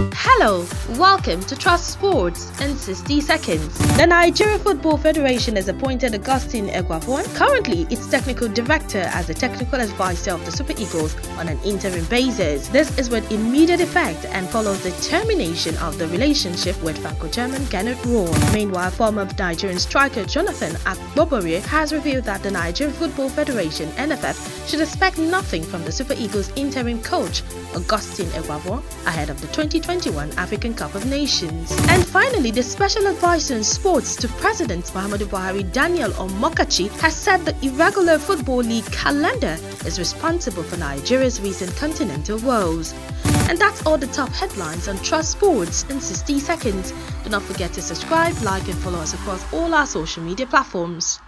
Hello, welcome to Trust Sports in 60 seconds. The Nigeria Football Federation has appointed Augustine Eguavoen, currently its technical director, as the technical advisor of the Super Eagles on an interim basis. This is with immediate effect and follows the termination of the relationship with Franco-German Kenneth Rohr. Meanwhile, former Nigerian striker Jonathan Akpoborie has revealed that the Nigerian Football Federation (NFF) should expect nothing from the Super Eagles interim coach Augustine Eguavoen ahead of the 2021 African Cup of Nations. And finally, the special advisor in sports to President Muhammadu Buhari, Daniel Amokachi, has said the irregular Football League calendar is responsible for Nigeria's recent continental woes. And that's all the top headlines on Trust Sports in 60 seconds. Do not forget to subscribe, like, and follow us across all our social media platforms.